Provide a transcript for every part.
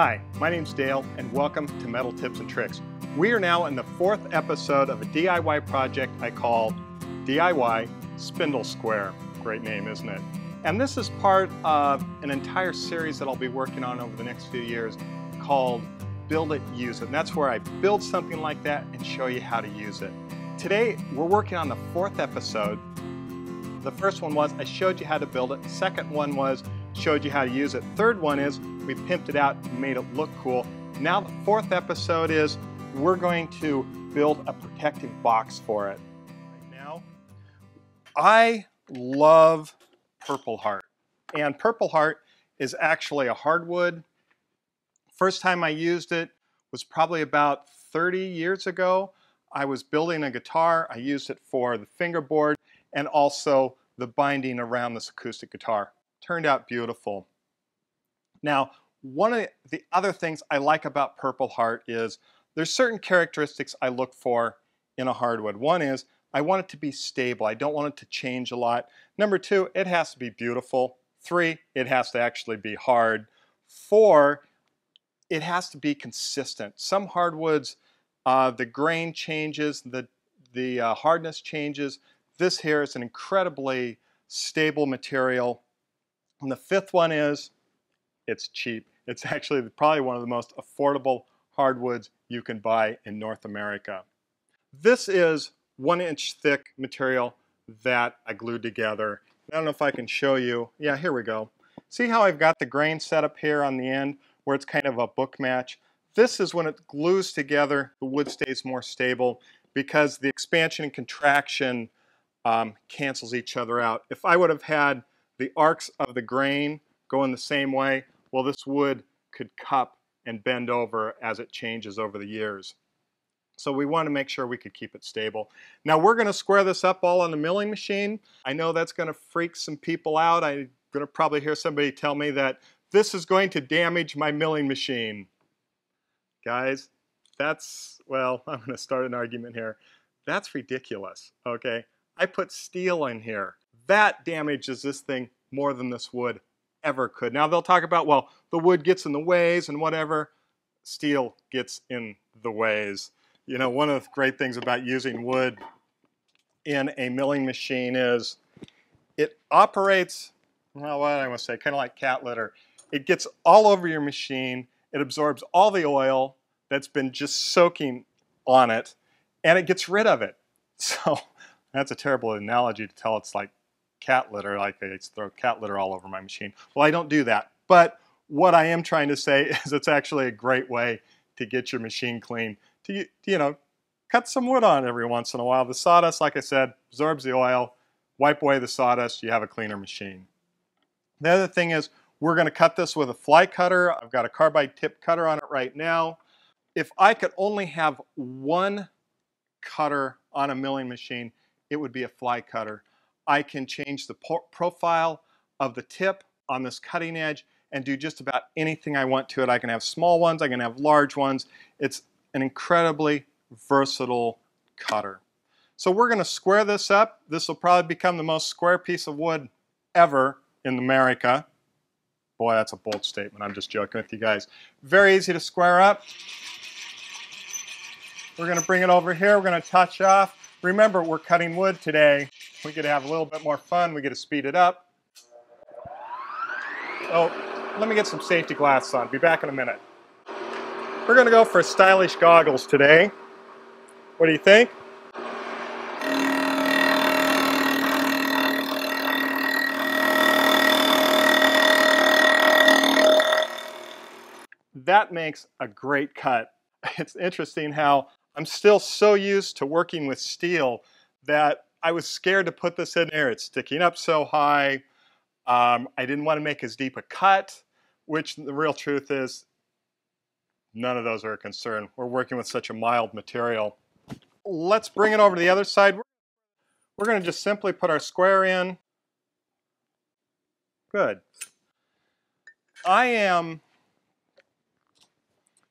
Hi, my name's Dale and welcome to Metal Tips and Tricks. We are now in the fourth episode of a DIY project I call DIY Spindle Square. Great name, isn't it? And this is part of an entire series that I'll be working on over the next few years called Build It, Use It. And that's where I build something like that and show you how to use it. Today, we're working on the fourth episode. The first one was I showed you how to build it. The second one was showed you how to use it. Third one is we pimped it out and made it look cool. Now the fourth episode is we're going to build a protective box for it. Now, I love Purple Heart. And Purple Heart is actually a hardwood. First time I used it was probably about 30 years ago. I was building a guitar. I used it for the fingerboard and also the binding around this acoustic guitar. Turned out beautiful. Now, one of the other things I like about Purple Heart is there's certain characteristics I look for in a hardwood. One is I want it to be stable. I don't want it to change a lot. Number two, it has to be beautiful. Three, it has to actually be hard. Four, it has to be consistent. Some hardwoods, uh, the grain changes, the, the uh, hardness changes. This here is an incredibly stable material. And the fifth one is it's cheap. It's actually probably one of the most affordable hardwoods you can buy in North America. This is one inch thick material that I glued together. I don't know if I can show you. Yeah, here we go. See how I've got the grain set up here on the end where it's kind of a book match? This is when it glues together, the wood stays more stable because the expansion and contraction um, cancels each other out. If I would have had the arcs of the grain going the same way, well, this wood could cup and bend over as it changes over the years. So we want to make sure we could keep it stable. Now we're going to square this up all on the milling machine. I know that's going to freak some people out. I'm going to probably hear somebody tell me that this is going to damage my milling machine. Guys, that's, well, I'm going to start an argument here. That's ridiculous, okay? I put steel in here. That damages this thing more than this wood ever could. Now they'll talk about, well, the wood gets in the ways and whatever. Steel gets in the ways. You know, one of the great things about using wood in a milling machine is it operates, well, what I want to say, kind of like cat litter. It gets all over your machine. It absorbs all the oil that's been just soaking on it, and it gets rid of it. So that's a terrible analogy to tell it's like cat litter, like I throw cat litter all over my machine. Well, I don't do that. But what I am trying to say is it's actually a great way to get your machine clean to, you know, cut some wood on every once in a while. The sawdust, like I said, absorbs the oil, wipe away the sawdust, you have a cleaner machine. The other thing is we're going to cut this with a fly cutter. I've got a carbide tip cutter on it right now. If I could only have one cutter on a milling machine, it would be a fly cutter. I can change the profile of the tip on this cutting edge and do just about anything I want to it. I can have small ones, I can have large ones. It's an incredibly versatile cutter. So we're going to square this up. This will probably become the most square piece of wood ever in America. Boy, that's a bold statement. I'm just joking with you guys. Very easy to square up. We're going to bring it over here. We're going to touch off. Remember, we're cutting wood today. We get to have a little bit more fun. We get to speed it up. Oh, let me get some safety glasses on. Be back in a minute. We're going to go for stylish goggles today. What do you think? That makes a great cut. It's interesting how I'm still so used to working with steel that I was scared to put this in there. It's sticking up so high. Um, I didn't want to make as deep a cut, which the real truth is none of those are a concern. We're working with such a mild material. Let's bring it over to the other side. We're going to just simply put our square in. Good. I am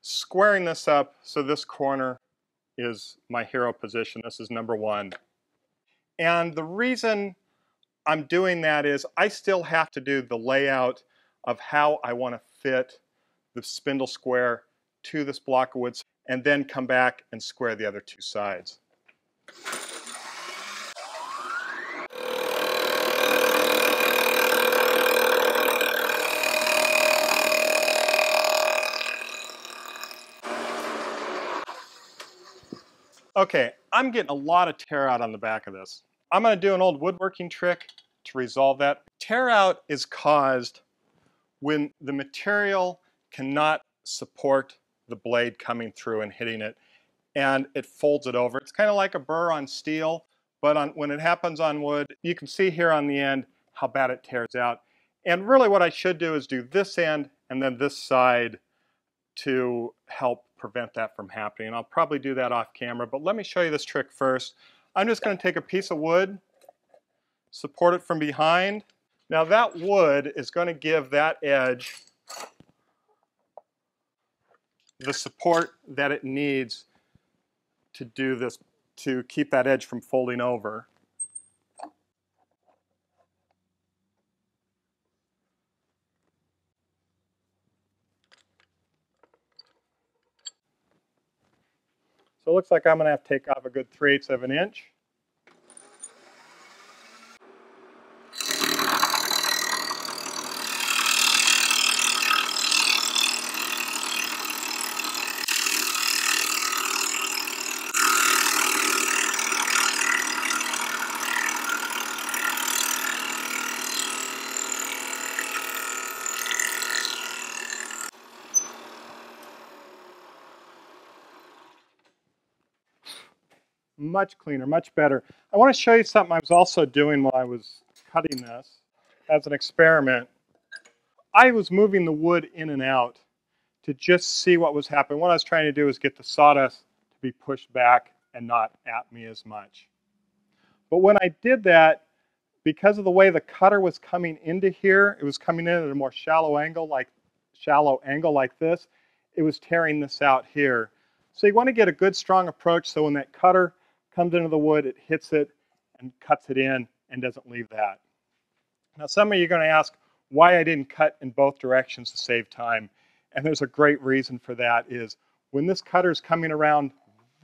squaring this up so this corner is my hero position. This is number one. And the reason I'm doing that is I still have to do the layout of how I want to fit the spindle square to this block of wood and then come back and square the other two sides. Okay, I'm getting a lot of tear out on the back of this. I'm gonna do an old woodworking trick to resolve that. Tear out is caused when the material cannot support the blade coming through and hitting it and it folds it over. It's kind of like a burr on steel, but on, when it happens on wood, you can see here on the end how bad it tears out. And really what I should do is do this end and then this side to help prevent that from happening. I'll probably do that off camera, but let me show you this trick first. I'm just going to take a piece of wood, support it from behind. Now that wood is going to give that edge the support that it needs to do this, to keep that edge from folding over. So it looks like I'm going to have to take off a good 3 eighths of an inch. Much cleaner, much better. I want to show you something I was also doing while I was cutting this as an experiment. I was moving the wood in and out to just see what was happening. What I was trying to do was get the sawdust to be pushed back and not at me as much. But when I did that, because of the way the cutter was coming into here, it was coming in at a more shallow angle like shallow angle like this, it was tearing this out here. So you want to get a good strong approach so when that cutter comes into the wood, it hits it and cuts it in and doesn't leave that. Now some of you are going to ask why I didn't cut in both directions to save time. And there's a great reason for that is when this cutter is coming around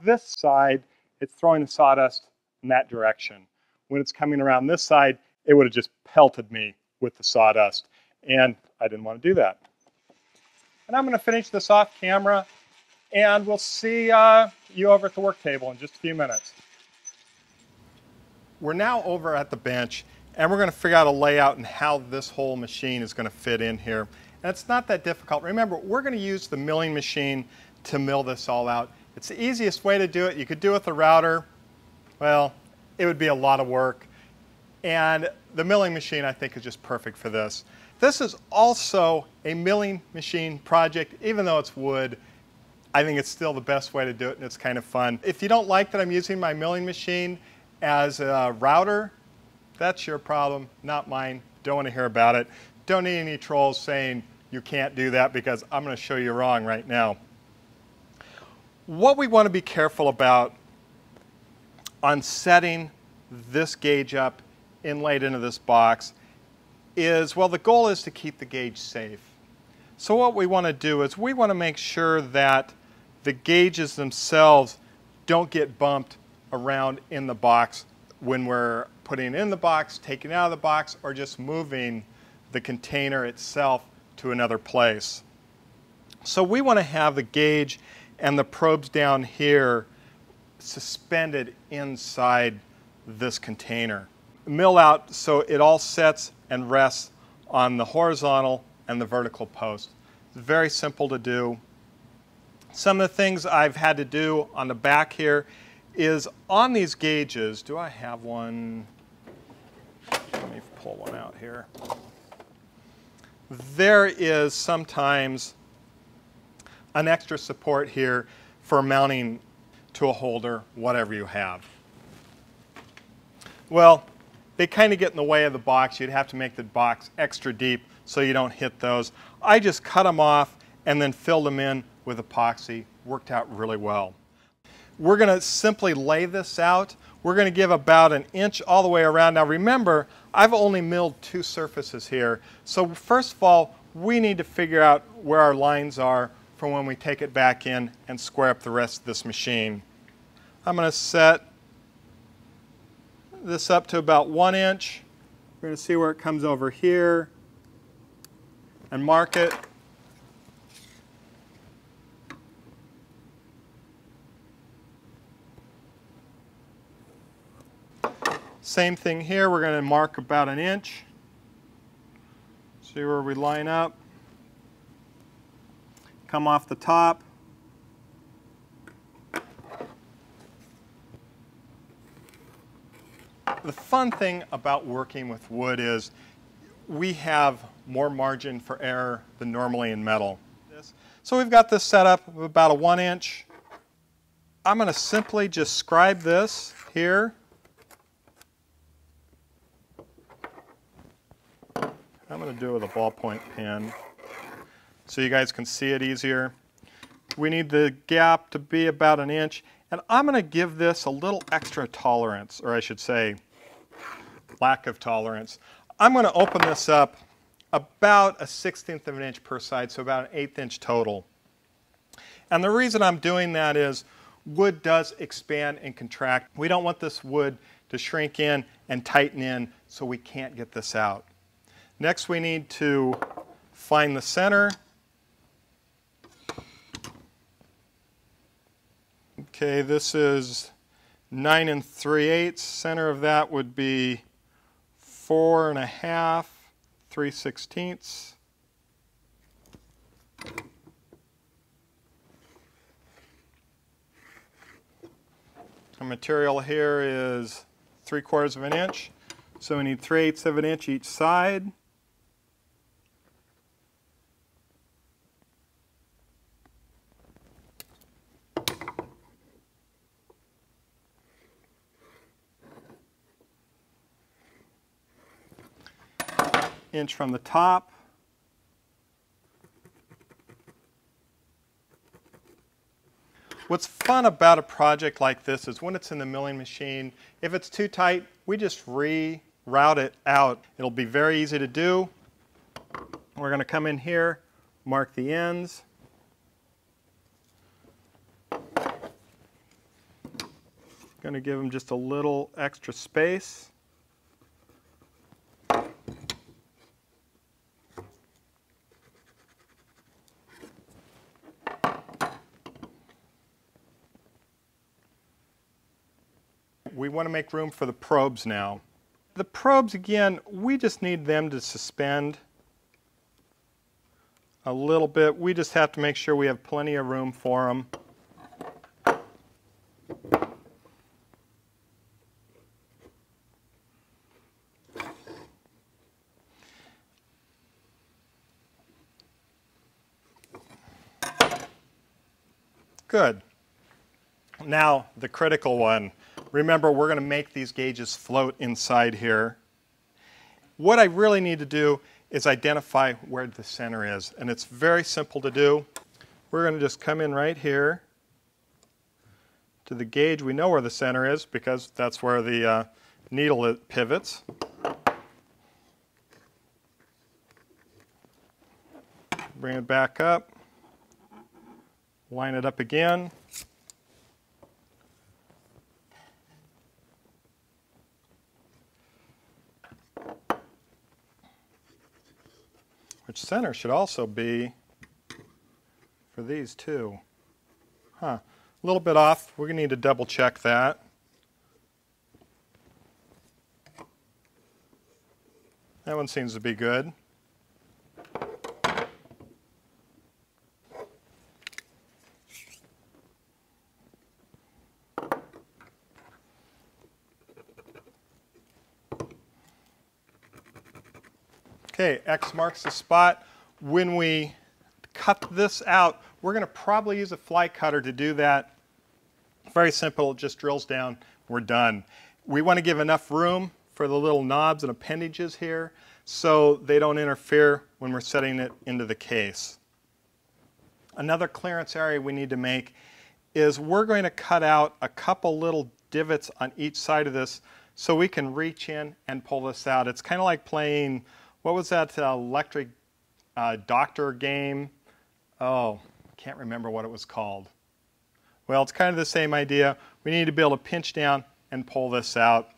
this side, it's throwing the sawdust in that direction. When it's coming around this side, it would have just pelted me with the sawdust. And I didn't want to do that. And I'm going to finish this off camera and we'll see uh, you over at the work table in just a few minutes. We're now over at the bench and we're going to figure out a layout and how this whole machine is going to fit in here. And it's not that difficult. Remember, we're going to use the milling machine to mill this all out. It's the easiest way to do it. You could do it with a router. Well, it would be a lot of work. And the milling machine, I think, is just perfect for this. This is also a milling machine project, even though it's wood. I think it's still the best way to do it and it's kind of fun. If you don't like that I'm using my milling machine as a router, that's your problem, not mine. Don't want to hear about it. Don't need any trolls saying you can't do that because I'm going to show you wrong right now. What we want to be careful about on setting this gauge up inlaid into this box is, well, the goal is to keep the gauge safe. So what we want to do is we want to make sure that the gauges themselves don't get bumped around in the box when we're putting it in the box, taking it out of the box, or just moving the container itself to another place. So we want to have the gauge and the probes down here suspended inside this container. Mill out so it all sets and rests on the horizontal and the vertical post. It's very simple to do. Some of the things I've had to do on the back here is on these gauges, do I have one? Let me pull one out here. There is sometimes an extra support here for mounting to a holder, whatever you have. Well, they kind of get in the way of the box. You'd have to make the box extra deep so you don't hit those. I just cut them off and then filled them in with epoxy. Worked out really well. We're going to simply lay this out. We're going to give about an inch all the way around. Now remember, I've only milled two surfaces here. So first of all, we need to figure out where our lines are for when we take it back in and square up the rest of this machine. I'm going to set this up to about one inch. We're going to see where it comes over here and mark it. Same thing here, we're going to mark about an inch. See where we line up. Come off the top. The fun thing about working with wood is we have more margin for error than normally in metal. So we've got this set up about a one inch. I'm going to simply just scribe this here. Going to do it with a ballpoint pen so you guys can see it easier. We need the gap to be about an inch. And I'm going to give this a little extra tolerance, or I should say lack of tolerance. I'm going to open this up about a 16th of an inch per side, so about an eighth inch total. And the reason I'm doing that is wood does expand and contract. We don't want this wood to shrink in and tighten in so we can't get this out. Next we need to find the center. Okay, this is 9 and 3 eighths. Center of that would be 4 and a half, 3 sixteenths. The material here is 3 quarters of an inch. So we need 3 eighths of an inch each side. Inch from the top. What's fun about a project like this is when it's in the milling machine, if it's too tight, we just reroute it out. It'll be very easy to do. We're going to come in here, mark the ends. Going to give them just a little extra space. we want to make room for the probes now. The probes, again, we just need them to suspend a little bit. We just have to make sure we have plenty of room for them. Good. Now, the critical one. Remember, we're going to make these gauges float inside here. What I really need to do is identify where the center is, and it's very simple to do. We're going to just come in right here to the gauge. We know where the center is because that's where the uh, needle pivots. Bring it back up, line it up again. Which center should also be for these two. Huh, a little bit off. We're going to need to double check that. That one seems to be good. Okay, X marks the spot. When we cut this out, we're going to probably use a fly cutter to do that. Very simple, it just drills down, we're done. We want to give enough room for the little knobs and appendages here so they don't interfere when we're setting it into the case. Another clearance area we need to make is we're going to cut out a couple little divots on each side of this so we can reach in and pull this out. It's kind of like playing what was that uh, electric uh, doctor game. Oh, can't remember what it was called. Well, it's kind of the same idea. We need to be able to pinch down and pull this out.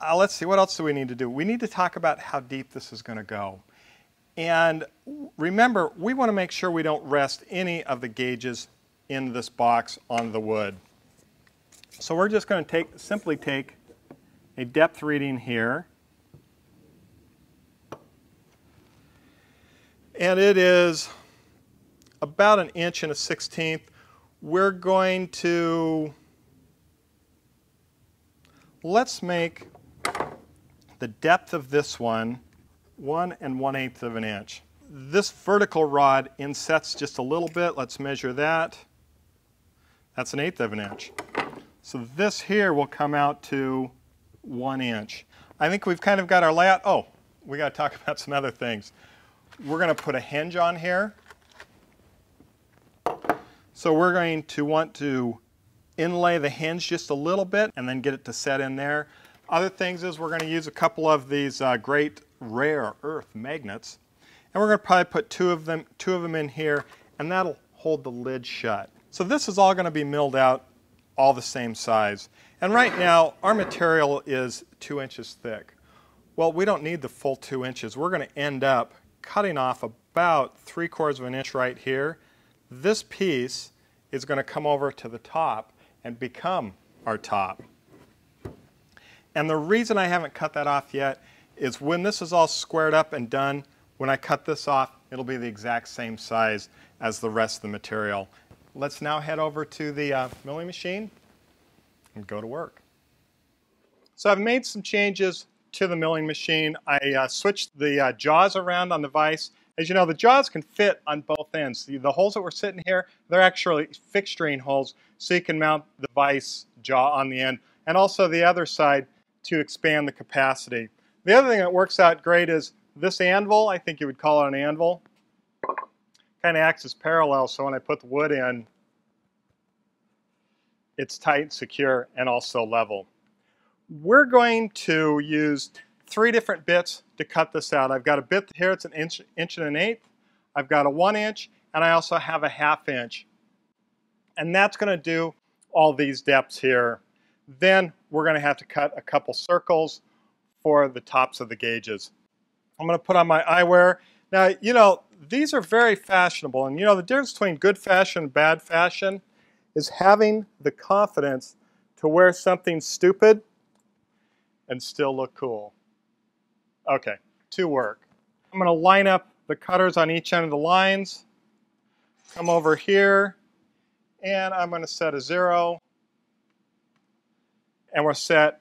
Uh, let's see, what else do we need to do? We need to talk about how deep this is going to go. And remember, we want to make sure we don't rest any of the gauges in this box on the wood. So we're just going to take, simply take a depth reading here. And it is about an inch and a sixteenth. We're going to, let's make the depth of this one one and one eighth of an inch. This vertical rod insets just a little bit. Let's measure that. That's an eighth of an inch. So this here will come out to one inch. I think we've kind of got our layout. Oh, we got to talk about some other things. We're going to put a hinge on here. So we're going to want to inlay the hinge just a little bit and then get it to set in there. Other things is we're going to use a couple of these uh, great rare earth magnets and we're going to probably put two of them two of them in here and that'll hold the lid shut. So this is all going to be milled out all the same size. And right now our material is two inches thick. Well, we don't need the full two inches. We're going to end up cutting off about three quarters of an inch right here. This piece is going to come over to the top and become our top. And the reason I haven't cut that off yet is when this is all squared up and done, when I cut this off, it'll be the exact same size as the rest of the material. Let's now head over to the uh, milling machine and go to work. So I've made some changes to the milling machine. I uh, switched the uh, jaws around on the vise. As you know, the jaws can fit on both ends. The, the, holes that were sitting here, they're actually fixturing holes, so you can mount the vise jaw on the end. And also the other side, to expand the capacity. The other thing that works out great is this anvil, I think you would call it an anvil, kind of acts as parallel, so when I put the wood in, it's tight, secure, and also level. We're going to use three different bits to cut this out. I've got a bit here, it's an inch, inch and an eighth. I've got a one inch, and I also have a half inch. And that's going to do all these depths here then we're going to have to cut a couple circles for the tops of the gauges. I'm going to put on my eyewear. Now, you know, these are very fashionable. And you know, the difference between good fashion and bad fashion is having the confidence to wear something stupid and still look cool. Okay, to work. I'm going to line up the cutters on each end of the lines. Come over here, and I'm going to set a zero and we're set.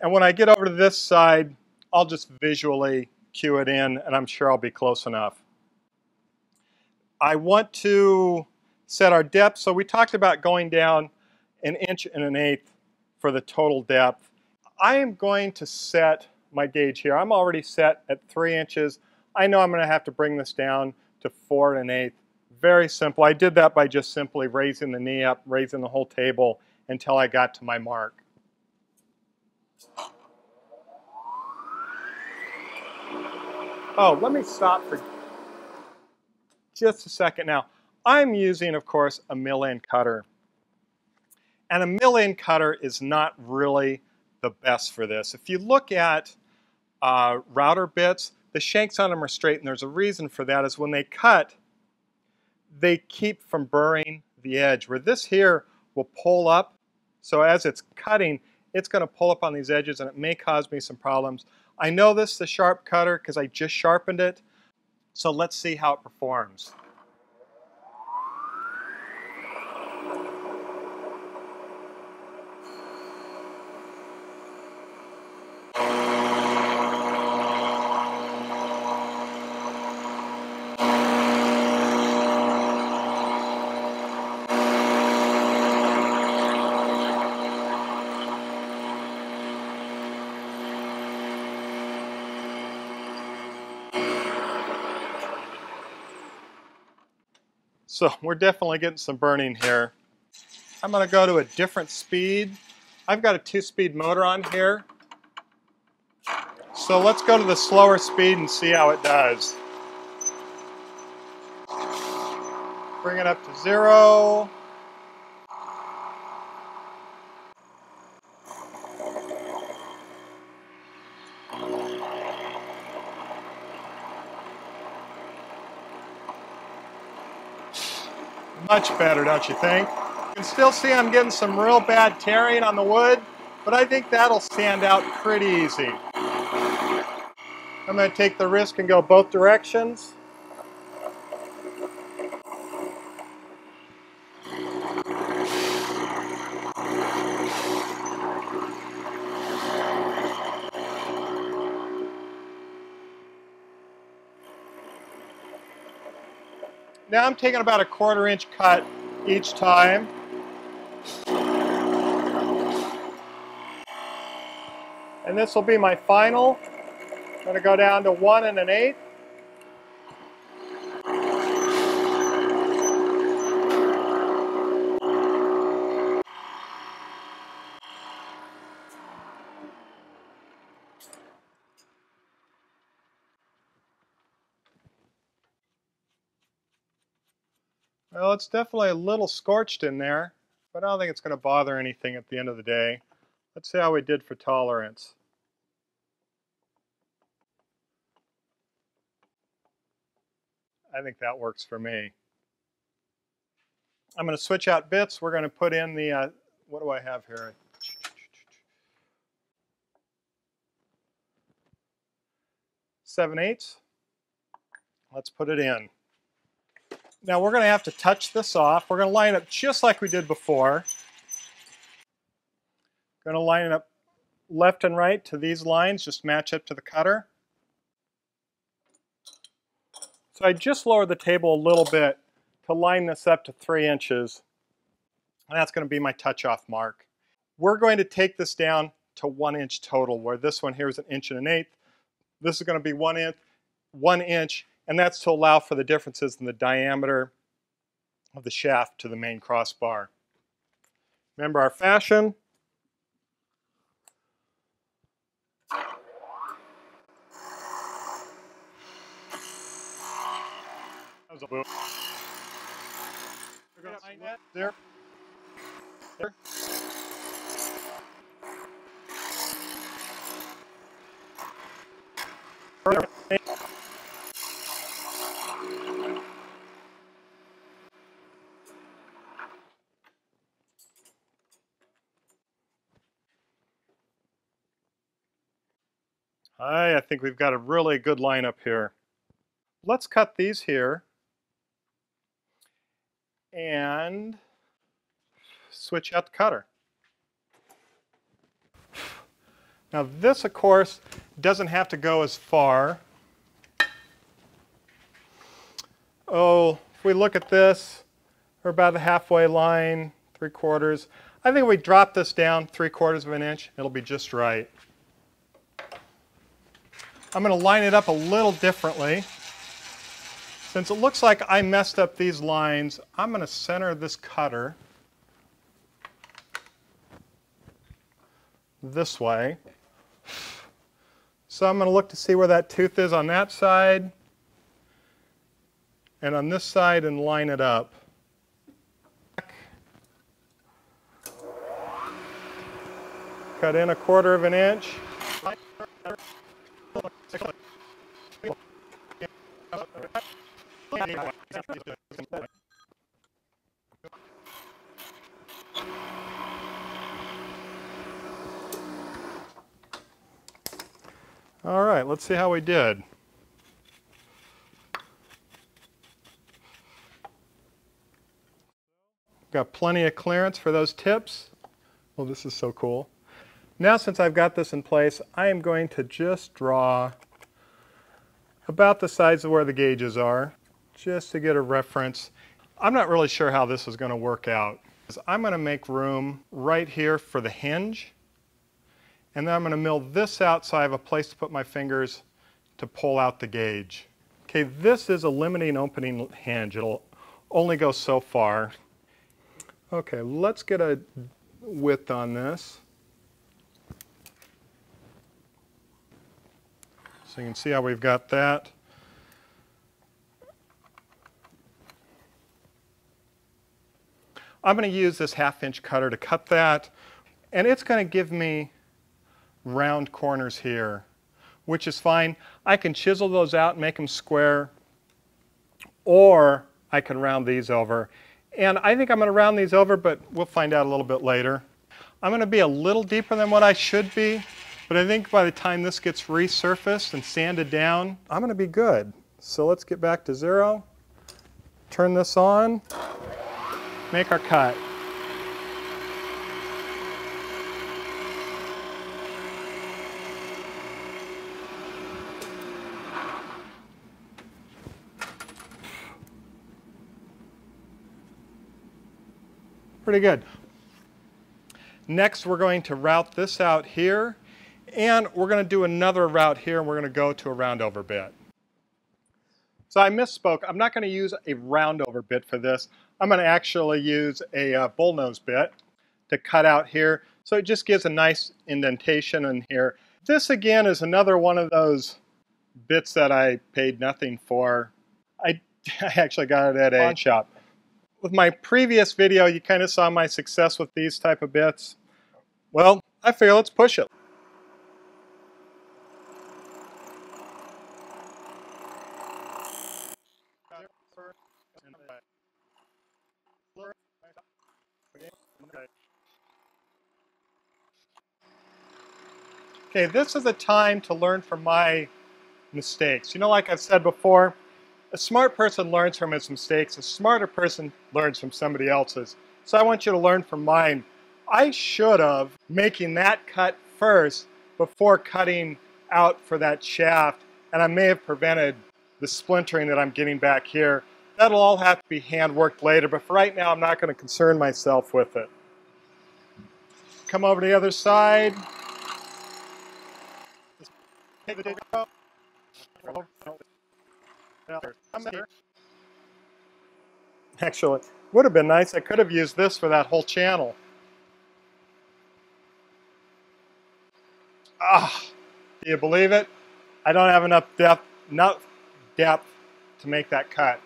And when I get over to this side, I'll just visually cue it in and I'm sure I'll be close enough. I want to set our depth. So we talked about going down an inch and an eighth for the total depth. I am going to set my gauge here. I'm already set at three inches. I know I'm going to have to bring this down to four and an eighth. Very simple. I did that by just simply raising the knee up, raising the whole table until I got to my mark. Oh, let me stop for just a second now. I'm using, of course, a mill-end cutter. And a mill-end cutter is not really the best for this. If you look at uh, router bits, the shanks on them are straight, and there's a reason for that, is when they cut, they keep from burring the edge, where this here will pull up. So as it's cutting, it's going to pull up on these edges and it may cause me some problems. I know this is the sharp cutter because I just sharpened it. So let's see how it performs. So we're definitely getting some burning here. I'm gonna go to a different speed. I've got a two-speed motor on here. So let's go to the slower speed and see how it does. Bring it up to zero. Much better, don't you think? You can still see I'm getting some real bad tearing on the wood, but I think that'll stand out pretty easy. I'm going to take the risk and go both directions. Now I'm taking about a quarter inch cut each time. And this will be my final. I'm going to go down to one and an eighth. Well, it's definitely a little scorched in there, but I don't think it's going to bother anything at the end of the day. Let's see how we did for tolerance. I think that works for me. I'm going to switch out bits. We're going to put in the, uh, what do I have here? Seven eighths. Let's put it in. Now we're going to have to touch this off. We're going to line up just like we did before. Going to line up left and right to these lines, just match up to the cutter. So I just lowered the table a little bit to line this up to three inches. And that's going to be my touch off mark. We're going to take this down to one inch total, where this one here is an inch and an eighth. This is going to be one inch, one inch, and that's to allow for the differences in the diameter of the shaft to the main crossbar. Remember our fashion. That was a boom. There. There. Hi, I think we've got a really good lineup here. Let's cut these here and switch out the cutter. Now this, of course, doesn't have to go as far. Oh, if we look at this, we're about the halfway line, three quarters. I think we drop this down three quarters of an inch, it'll be just right. I'm going to line it up a little differently. Since it looks like I messed up these lines, I'm going to center this cutter this way. So I'm going to look to see where that tooth is on that side and on this side and line it up. Cut in a quarter of an inch. All right, let's see how we did. Got plenty of clearance for those tips. Well, this is so cool. Now since I've got this in place, I am going to just draw about the size of where the gauges are, just to get a reference. I'm not really sure how this is going to work out. I'm going to make room right here for the hinge, and then I'm going to mill this out so I have a place to put my fingers to pull out the gauge. Okay, this is a limiting opening hinge. It'll only go so far. Okay, let's get a width on this. So you can see how we've got that. I'm going to use this half inch cutter to cut that and it's going to give me round corners here, which is fine. I can chisel those out and make them square or I can round these over. And I think I'm going to round these over, but we'll find out a little bit later. I'm going to be a little deeper than what I should be, but I think by the time this gets resurfaced and sanded down, I'm going to be good. So let's get back to zero, turn this on, make our cut. Pretty good. Next, we're going to route this out here, and we're going to do another route here, and we're going to go to a round over bit. So I misspoke. I'm not going to use a round over bit for this. I'm going to actually use a uh, bullnose bit to cut out here. So it just gives a nice indentation in here. This again is another one of those bits that I paid nothing for. I, I actually got it at a pawn shop with my previous video, you kind of saw my success with these type of bits. Well, I figure let's push it. Okay, this is a time to learn from my mistakes. You know, like I've said before, a smart person learns from his mistakes. A smarter person learns from somebody else's. So I want you to learn from mine. I should have making that cut first before cutting out for that shaft, and I may have prevented the splintering that I'm getting back here. That'll all have to be hand worked later, but for right now, I'm not going to concern myself with it. Come over to the other side. Actually, would have been nice. I could have used this for that whole channel. Ah, do you believe it? I don't have enough depth, enough depth to make that cut.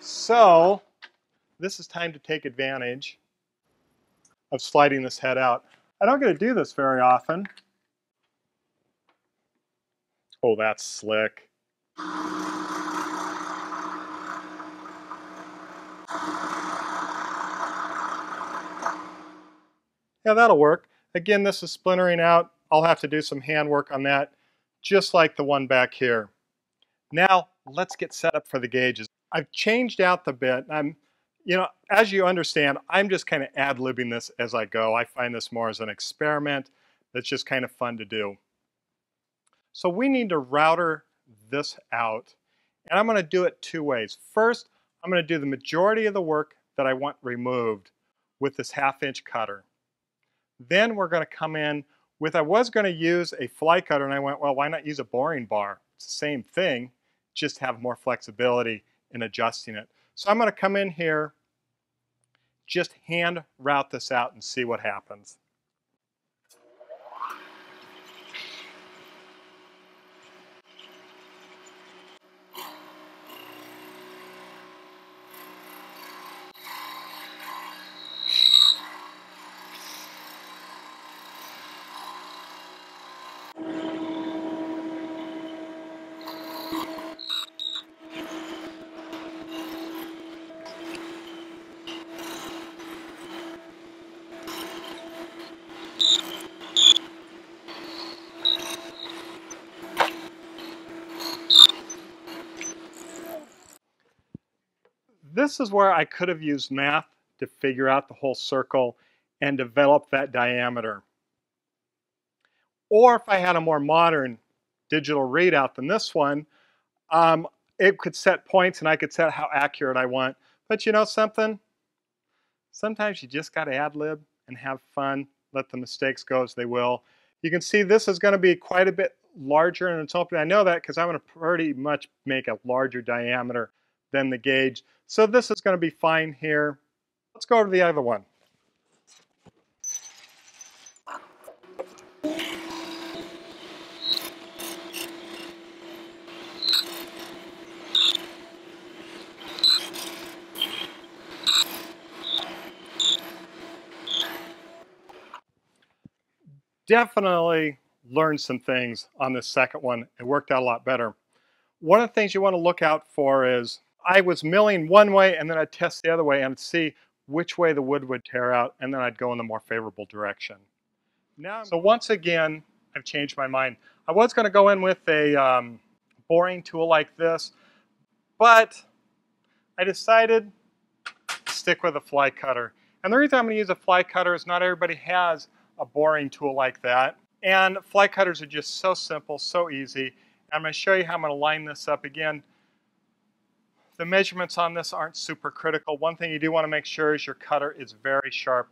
So, this is time to take advantage of sliding this head out. I don't get to do this very often. Oh, that's slick. Yeah, that'll work. Again, this is splintering out. I'll have to do some hand work on that, just like the one back here. Now, let's get set up for the gauges. I've changed out the bit. I'm, you know, as you understand, I'm just kind of ad-libbing this as I go. I find this more as an experiment that's just kind of fun to do. So we need to router this out, and I'm going to do it two ways. First, I'm going to do the majority of the work that I want removed with this half-inch cutter. Then we're going to come in with, I was going to use a fly cutter and I went, well, why not use a boring bar? It's the same thing, just have more flexibility in adjusting it. So I'm going to come in here, just hand route this out and see what happens. This is where I could have used math to figure out the whole circle and develop that diameter. Or if I had a more modern digital readout than this one, um, it could set points and I could set how accurate I want. But you know something? Sometimes you just got to ad lib and have fun, let the mistakes go as they will. You can see this is going to be quite a bit larger in its opening. I know that because I'm going to pretty much make a larger diameter than the gauge. So this is going to be fine here. Let's go over to the other one. definitely learned some things on this second one. It worked out a lot better. One of the things you want to look out for is I was milling one way and then I'd test the other way and see which way the wood would tear out and then I'd go in the more favorable direction. Now, so once again, I've changed my mind. I was going to go in with a um, boring tool like this, but I decided to stick with a fly cutter. And the reason I'm going to use a fly cutter is not everybody has a boring tool like that. And fly cutters are just so simple, so easy. I'm going to show you how I'm going to line this up again. The measurements on this aren't super critical. One thing you do want to make sure is your cutter is very sharp.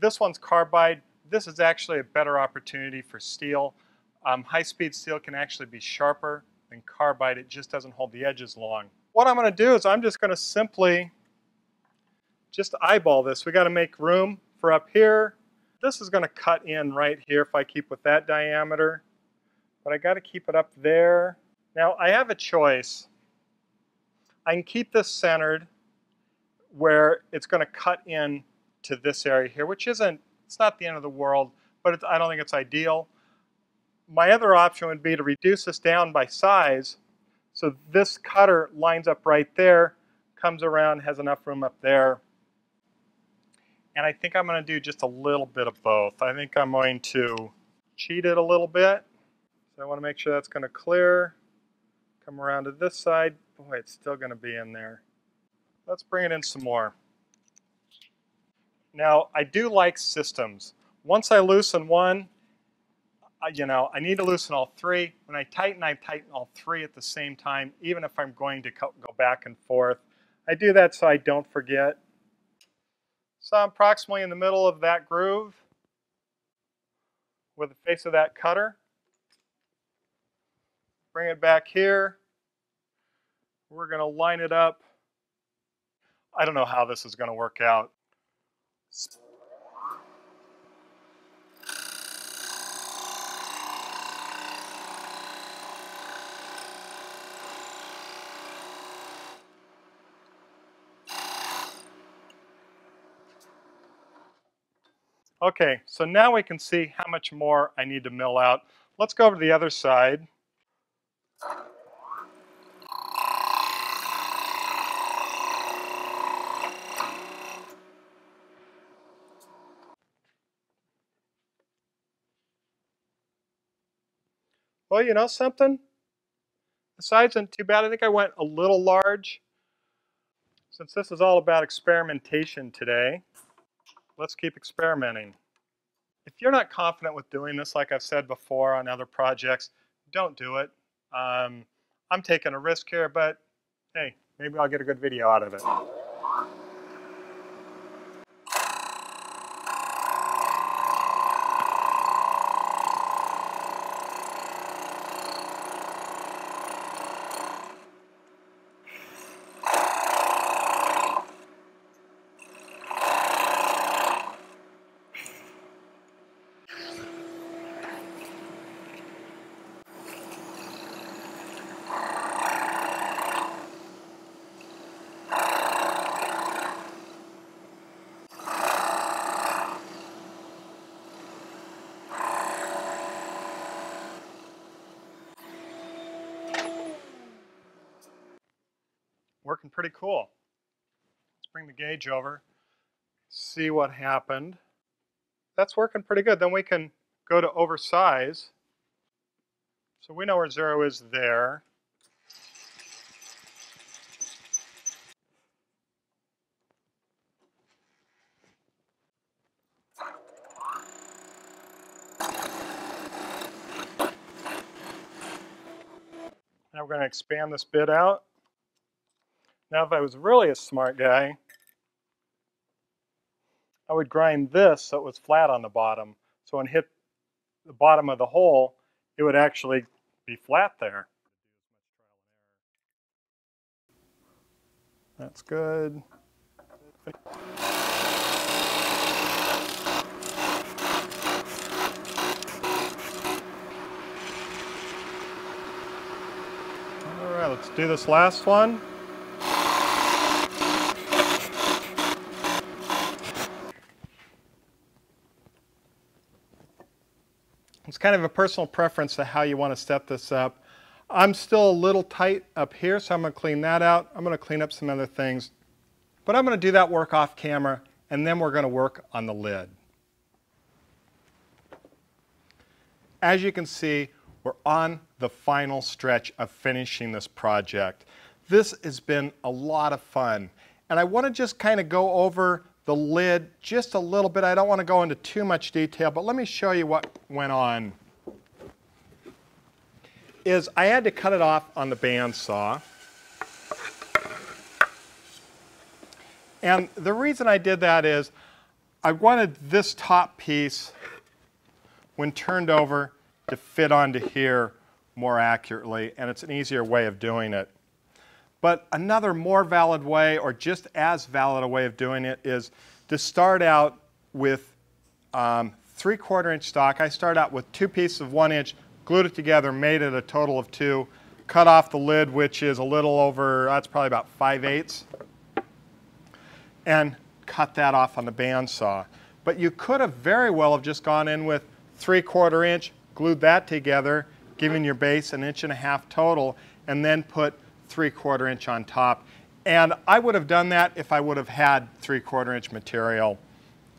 This one's carbide. This is actually a better opportunity for steel. Um, High-speed steel can actually be sharper than carbide. It just doesn't hold the edges long. What I'm going to do is I'm just going to simply just eyeball this. We got to make room for up here this is going to cut in right here if I keep with that diameter, but I got to keep it up there. Now I have a choice. I can keep this centered where it's going to cut in to this area here, which isn't, it's not the end of the world, but I don't think it's ideal. My other option would be to reduce this down by size so this cutter lines up right there, comes around, has enough room up there, and I think I'm going to do just a little bit of both. I think I'm going to cheat it a little bit. So I want to make sure that's going to clear. Come around to this side. Boy, it's still going to be in there. Let's bring it in some more. Now, I do like systems. Once I loosen one, you know, I need to loosen all three. When I tighten, I tighten all three at the same time, even if I'm going to go back and forth. I do that so I don't forget. So I'm approximately in the middle of that groove with the face of that cutter. Bring it back here. We're going to line it up. I don't know how this is going to work out. Okay, so now we can see how much more I need to mill out. Let's go over to the other side. Well, you know something? The size isn't too bad. I think I went a little large. Since this is all about experimentation today, let's keep experimenting. If you're not confident with doing this, like I've said before on other projects, don't do it. Um, I'm taking a risk here, but hey, maybe I'll get a good video out of it. Working pretty cool. Let's bring the gauge over, see what happened. That's working pretty good. Then we can go to oversize. So we know where zero is there. Now we're going to expand this bit out. Now, if I was really a smart guy, I would grind this so it was flat on the bottom. So when it hit the bottom of the hole, it would actually be flat there. That's good. All right, let's do this last one. It's kind of a personal preference to how you want to set this up. I'm still a little tight up here, so I'm going to clean that out. I'm going to clean up some other things. But I'm going to do that work off camera, and then we're going to work on the lid. As you can see, we're on the final stretch of finishing this project. This has been a lot of fun. And I want to just kind of go over the lid just a little bit. I don't want to go into too much detail, but let me show you what went on. Is I had to cut it off on the bandsaw. And the reason I did that is I wanted this top piece, when turned over, to fit onto here more accurately, and it's an easier way of doing it. But another more valid way, or just as valid a way of doing it, is to start out with um, three quarter inch stock. I start out with two pieces of one inch, glued it together, made it a total of two, cut off the lid, which is a little over, that's probably about 5 eighths, and cut that off on the bandsaw. But you could have very well have just gone in with three quarter inch, glued that together, giving your base an inch and a half total, and then put three quarter inch on top. And I would have done that if I would have had three quarter inch material,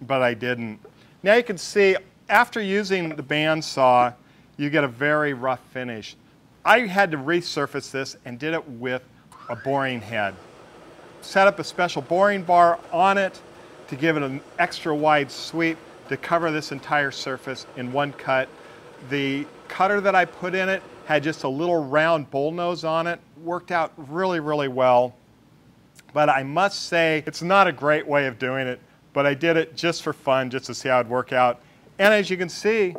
but I didn't. Now you can see after using the bandsaw, you get a very rough finish. I had to resurface this and did it with a boring head. Set up a special boring bar on it to give it an extra wide sweep to cover this entire surface in one cut. The cutter that I put in it had just a little round bull nose on it. Worked out really, really well. But I must say, it's not a great way of doing it, but I did it just for fun, just to see how it'd work out. And as you can see,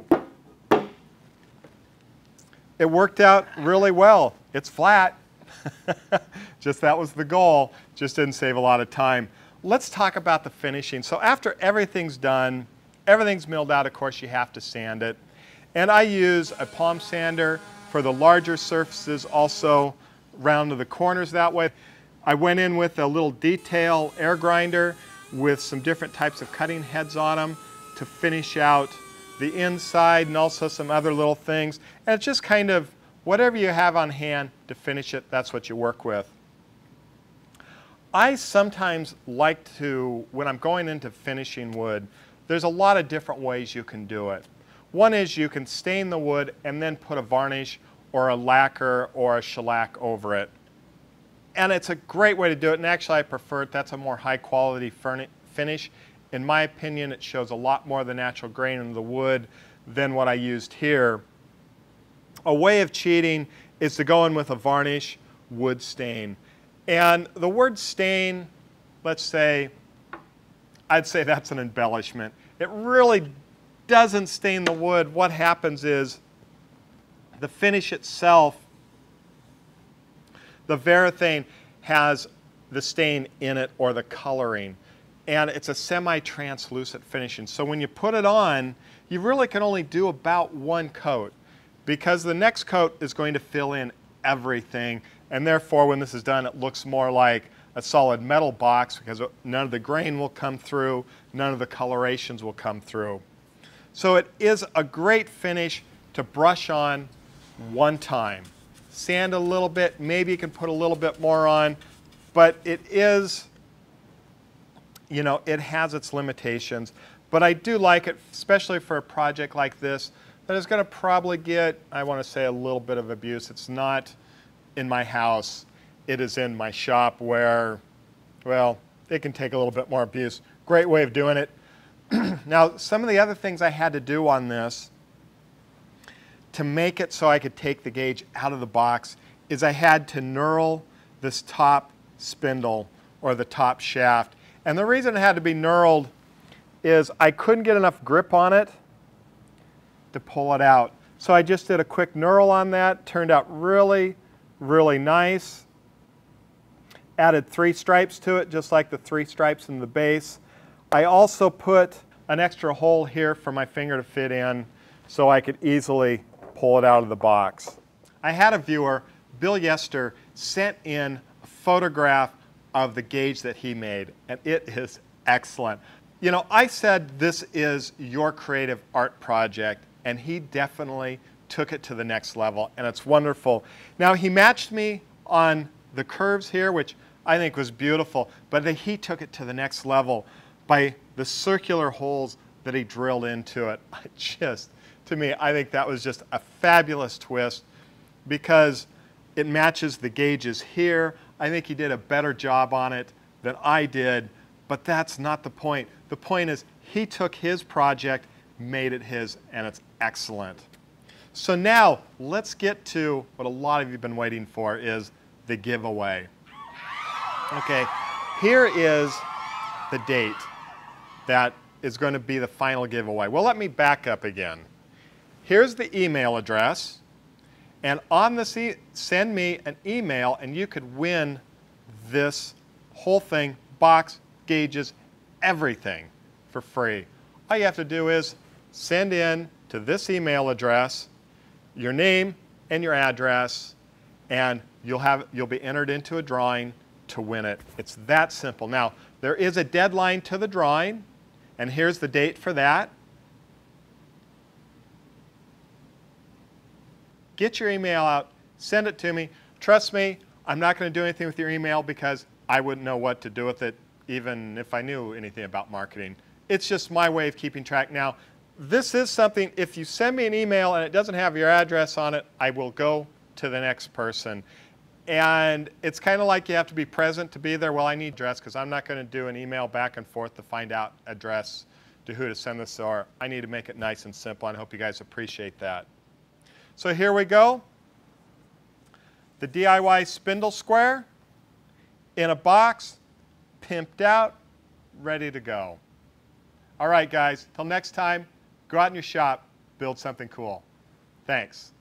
it worked out really well. It's flat. just that was the goal. Just didn't save a lot of time. Let's talk about the finishing. So after everything's done, everything's milled out, of course you have to sand it. And I use a palm sander for the larger surfaces, also round to the corners that way. I went in with a little detail air grinder with some different types of cutting heads on them to finish out the inside and also some other little things. And it's just kind of whatever you have on hand to finish it, that's what you work with. I sometimes like to, when I'm going into finishing wood, there's a lot of different ways you can do it. One is you can stain the wood and then put a varnish or a lacquer or a shellac over it. And it's a great way to do it, and actually I prefer it. That's a more high quality finish. In my opinion, it shows a lot more of the natural grain in the wood than what I used here. A way of cheating is to go in with a varnish wood stain. And the word stain, let's say, I'd say that's an embellishment. It really doesn't stain the wood, what happens is the finish itself, the varathane has the stain in it or the coloring. And it's a semi-translucent finishing. So when you put it on, you really can only do about one coat because the next coat is going to fill in everything. And therefore, when this is done, it looks more like a solid metal box because none of the grain will come through, none of the colorations will come through. So it is a great finish to brush on one time. Sand a little bit, maybe you can put a little bit more on, but it is, you know, it has its limitations. But I do like it, especially for a project like this, that is going to probably get, I want to say, a little bit of abuse. It's not in my house. It is in my shop where, well, it can take a little bit more abuse. Great way of doing it. now, some of the other things I had to do on this to make it so I could take the gauge out of the box is I had to knurl this top spindle or the top shaft. And the reason it had to be knurled is I couldn't get enough grip on it to pull it out. So I just did a quick knurl on that, turned out really, really nice. Added three stripes to it, just like the three stripes in the base. I also put an extra hole here for my finger to fit in so I could easily pull it out of the box. I had a viewer, Bill Yester, sent in a photograph of the gauge that he made, and it is excellent. You know, I said this is your creative art project, and he definitely took it to the next level, and it's wonderful. Now, he matched me on the curves here, which I think was beautiful, but he took it to the next level by the circular holes that he drilled into it. I just, to me, I think that was just a fabulous twist because it matches the gauges here. I think he did a better job on it than I did, but that's not the point. The point is he took his project, made it his, and it's excellent. So now let's get to what a lot of you have been waiting for is the giveaway. Okay, here is the date that is going to be the final giveaway. Well, let me back up again. Here's the email address. And on this, e send me an email and you could win this whole thing, box, gauges, everything for free. All you have to do is send in to this email address your name and your address and you'll, have, you'll be entered into a drawing to win it. It's that simple. Now, there is a deadline to the drawing and here's the date for that. Get your email out, send it to me. Trust me, I'm not going to do anything with your email because I wouldn't know what to do with it even if I knew anything about marketing. It's just my way of keeping track. Now, this is something, if you send me an email and it doesn't have your address on it, I will go to the next person. And it's kind of like you have to be present to be there. Well, I need address because I'm not going to do an email back and forth to find out address to who to send this or I need to make it nice and simple and I hope you guys appreciate that. So here we go. The DIY spindle square in a box, pimped out, ready to go. All right, guys, till next time, go out in your shop, build something cool. Thanks.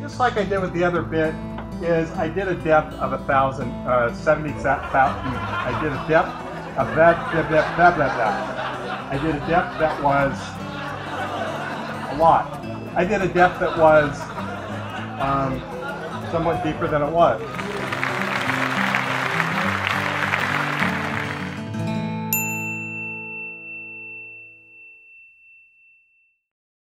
Just like I did with the other bit, is I did a depth of a thousand, uh, 70 thousand. I did a depth of that, that, that, that, that, that. I did a depth that was a lot. I did a depth that was um, somewhat deeper than it was.